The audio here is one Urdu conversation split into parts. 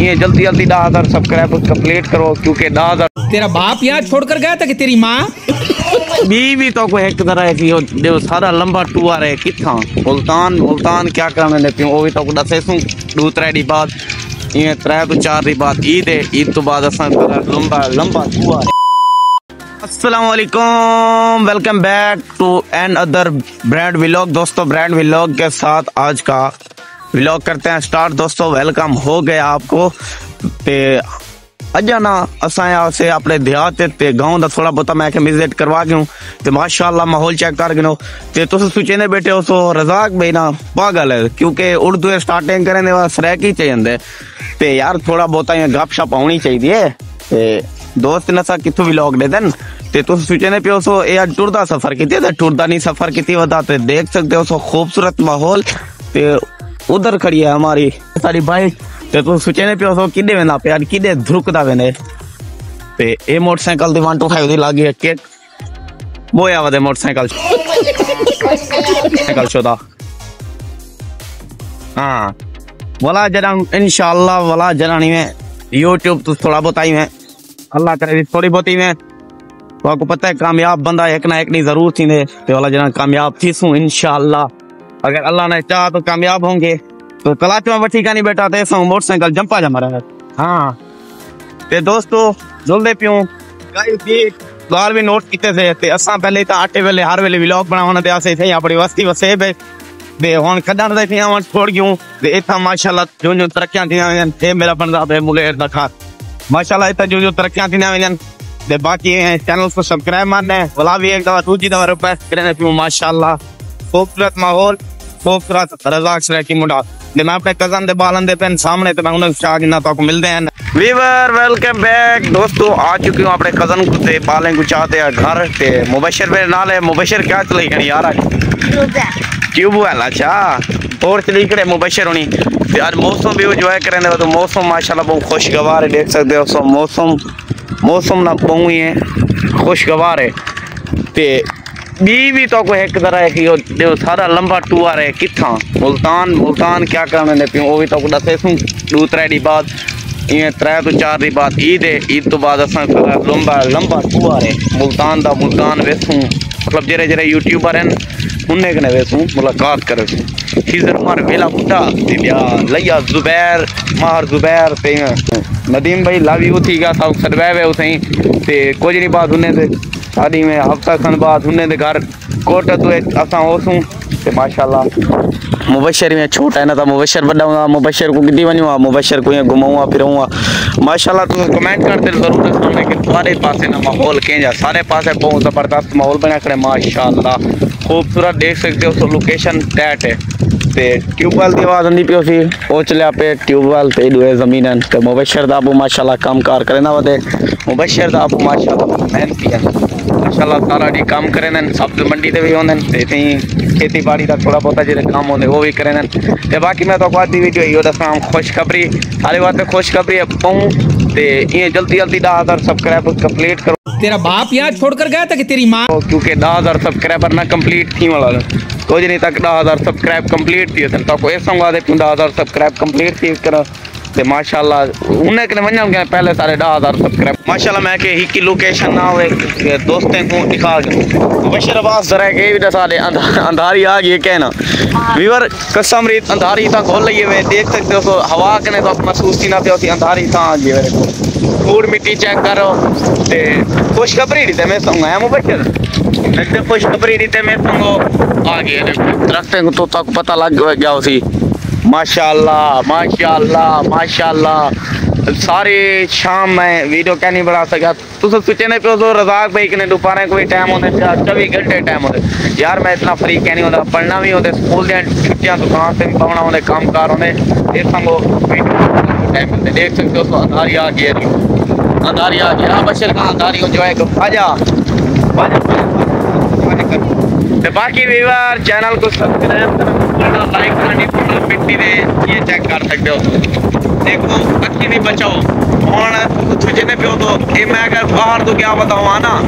یہ جلدی جلدی دہ ہزار سبسکرائب کمپلیٹ کرو کیونکہ دہ ہزار تیرا باپ یہاں چھوڑ کر گیا تھا کہ تیری ماں؟ بی بھی تو کوئی ایک طرح ہے کہ جو سارا لمبا ٹور ہے کتھاں؟ ملتان ملتان کیا کرنے دیتی ہوں وہ بھی تو کو دسے سوں۔ دو ترے دی بعد یہ ترے تو چار دی بعد عید ہے عید تو بعد اساں لمبا لمبا ٹور ہے۔ السلام علیکم welcome back to another brand vlog دوستو برانڈ ولاگ کے ساتھ آج کا ولاگ کرتے ہیں سٹارٹ دوستو ویلکم ہو گیا آپ کو. تے اجا نا اساں سے اپنے دیہات تے گاؤں دا تھوڑا بہت میں کہ وزٹ کروا گیوں. تے ماشاءاللہ ماحول چیک کر گنو. تے تس سوچے نے بیٹھے ہو سو رزاق بھائی نا پاگل ہے. کیونکہ اردو سٹارٹنگ کرنے دے واسطے سریک ہی چاہیے تے یار تھوڑا بہت گپ شپ آنی چاہیے. تے دوست نے سا ولاگ دے دن تے تس سوچے نے پیو سو اے اج ٹور سفر کیتے تے ٹور دا نہیں سفر کیتی ودا تے دیکھ سکتے ہو سو خوبصورت ماحول. تے ادھر کھڑی ہے ہماری ساری بائک تے تو سوچے نے پیو سو کدے ویندا پیا کدے دھرکدا ویندے تے اے موٹر سائیکل دی 125 دی لاگی ہے کٹ بویا ودے موٹر سائیکل سائیکل شودا ہاں ولا جرا انشاءاللہ ولا جرانی میں یوٹیوب تو تھوڑا بہت آئی میں اللہ کرے تھوڑی بہت ہی میں تو آپ کو پتہ ہے کامیاب بندہ ایک نہ ایک نہیں ضرور تھی دے تو اللہ جنا کامیاب تھی سوں انشاءاللہ اگر اللہ نے چاہا تو کامیاب ہوں گے۔ تو کلاچ میں بٹھی کا نہیں بیٹھا تے سوں موٹر سائیکل جمپا جم رہا ہے۔ ہاں۔ تے دوستو جلدے پیوں۔ گائز یہ سوال بھی نوٹ کیتے تھے۔ تے اساں پہلے تا آٹے ویلے ہر ویلے ولاگ بناونا تے اسے تھے۔ اپنی وستی وسے بے دے ہون کڈن دے تھیاں ون چھوڑ گیوں۔ تے ایتھا ماشاءاللہ جو جو ترقیاں تھیاں وین تے میرا بندا بے ملیر دا کھات ماشاءاللہ ایتھا جو جو ترقیاں تھیاں وین دے باقی چینل کو سبسکرائب مارنا ہے۔ بلا بھی ایک دفعہ دوسری دفعہ ریکویسٹ کرنے پیوں ماشاءاللہ۔ خوبصورت ماحول خوبصورت رزاق سرے کی منڈا۔ دے میں اپنے کزن دے بالن دے پین سامنے تے میں انہوں چاہ جنہ تو کو ملتے ہیں ویور ویلکم بیک دوستو آ چکی ہوں اپنے کزن کو تے بالیں کو چاہتے ہیں گھر تے۔ مبشر میرے نال ہے مبشر کیا چلی گھنی یار؟ آج کیوب ہے؟ اچھا۔ اور چلی کڑے مبشر ہونی۔ تے آج موسم بھی جو ہے کرنے دے تو موسم ماشاءاللہ بہت خوشگوار ہے دیکھ سکتے ہو۔ سو موسم موسم نہ پہنوئی ہے خوشگوار ہے۔ تے بی بھی تو کوئی ایک طرح ہے کہ جو سارا لمبا ٹور ہے، کتھاں؟ ملتان ملتان کیا کرنے دے پیوں وہ بھی تو کو دسے سوں دو ترے دی بعد، یہ ترے تو چار دی بعد، عید ہے۔ عید تو بعد اساں سارا لمبا لمبا ٹور ہے۔ ملتان دا ملتان ویسوں۔ مطلب جڑے جڑے یوٹیوبر ہیں، انہیں کنے ویسوں ملاقات کرے سوں خیزر عمر ویلا بڈا تے بیا لیا زبیر ماہر زبیر تے ندیم بھائی لاوی ہوتی گا سب سروے وے اسیں تے کچھ نہیں بات انہیں تے شادی میں ہفتہ کھن بعد انہیں دے گھر کوٹ تو اساں ہوسوں تے ماشاءاللہ مبشر میں چھوٹا ہے نا تھا مبشر بڑا ہوں مبشر کو کدی ونیوں مبشر کو گھماؤں پھروں ماشاءاللہ تو کمنٹ کرتے ضرور ہے کہ سارے پاسے نا ماحول کینجا سارے پاسے بہت زبردست ماحول بنا کرے ماشاءاللہ خوبصورت دیکھ سکتے ہو سو لوکیشن ٹیٹ ہے تے ٹیوب ویل دی آواز اندی پیو سی او چلیا پہ ٹیوب ویل تے دوے زمینن تے مبشر دا ابو ماشاءاللہ کام کار کرے نا ودے مبشر دا ابو ماشاءاللہ محنتی ہے ماشاءاللہ سارا دی کام کرے نن سبز منڈی تے بھی ہوندن تے تیں کھیتی باڑی دا تھوڑا بہت جڑے کام ہوندے وہ بھی کرے نن تے باقی میں تو کو دی ویڈیو ایو دساں خوشخبری سارے واسطے خوشخبری ہے پاؤں تے یہ جلدی جلدی 10000 سبسکرائب کمپلیٹ کرو تیرا باپ یہاں چھوڑ کر گیا تھا کہ تیری ماں؟ کیونکہ دہ ہزار سبسکرائبر نہ کمپلیٹ تھی والا کچھ نہیں تک دہ ہزار سبسکرائب کمپلیٹ تھی۔ تو کو ایسا ہوا دے 10000 سبسکرائب کمپلیٹ تھی۔ کرا تے ماشاءاللہ انہیں کنے ونجاں گے پہلے سارے 10000 سبسکرائب ماشاءاللہ میں کہ ہی کی لوکیشن نہ ہوئے کہ دوستیں کو دکھا گئے بشیر عباس ذرا کہ بھی دسا دے اندھاری آ گئی کہنا۔ ویور قسم ریت اندھاری تا کھول لئیے ہوئے دیکھ سکتے ہو ہوا کنے تو محسوس ہی نہ پہ ہوتی اندھاری تا آ گئی میرے کو دھوڑ مٹی چیک کرو۔ تے خوشخبری دیتے میں سنگا۔ ہے مبشر خوشخبری دیتے میں سنگو آ گئے درختیں کو تو تک پتہ لگ گیا اسی ماشاءاللہ ماشاءاللہ ماشاءاللہ۔ سارے شام میں ویڈیو کیا نہیں بڑھا سکا۔ تو سب سوچے نہیں پہ تو رزاق بھائی کنے دوپہریں کوئی ٹائم ہونے سے چوبیس گھنٹے ٹائم ہونے یار میں اتنا فری کیا نہیں ہوتا، پڑھنا بھی ہوتے سکول دیں چھٹیاں دکان سے بھی پڑھنا ہونے، کام کار ہونے۔ یہ سنگو ٹائم ملتے دیکھ سکتے ہو تو اندھاری آ گئی ہے۔ آ گئی ہاں بشر کا اندھاری ہو؟ جو ہے کہ آجا تے باقی ویور چینل کو سبسکرائب کرنا لائک کرنی پڑنا مٹی دے یہ چیک کر سکتے ہو دیکھو اکی نہیں بچاؤ ہوں تجھے نے پیو تو یہ میں اگر باہر تو کیا بتاؤں نا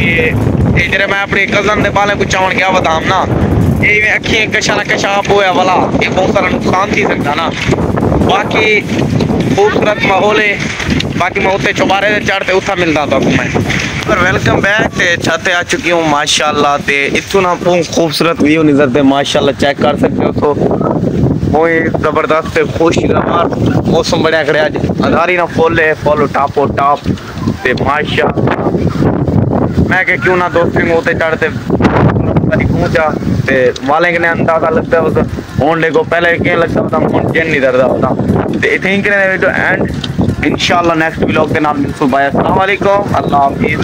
یہ جرے میں اپنی کزن دے بالے کو چاون کیا بتاؤں نا یہ اکھیں کشا نہ کشا آپ ہویا والا یہ بہت سارا نقصان تھی سکتا نا باقی خوبصورت ماحول ہے۔ باقی میں اتنے چوبارے دے چڑھتے اتھا ملتا تو میں پر ویلکم بیک تے چھتے آ چکی ہوں، ماشاءاللہ تے اتنا خوبصورت ویو نظر تے ماشاءاللہ چیک کر سکتے ہو تو۔ موئی زبردست تے خوشگوار موسم بڑا کڑے اج ادھاری نہ فل ہے فل ٹاپ ٹاپ تے ماشاءاللہ۔ میں کہ کیوں نہ دوستی میں اتنے چڑھتے پہنچا تے والے اندازہ لگتا ہون لے کو پہلے کہیں لگتا ہوتا ہون جن نہیں دردا ہوتا تے ویڈیو اینڈ انشاءاللہ نیکسٹ ویلوگ کے ملسو السلام علیکم اللہ حافظ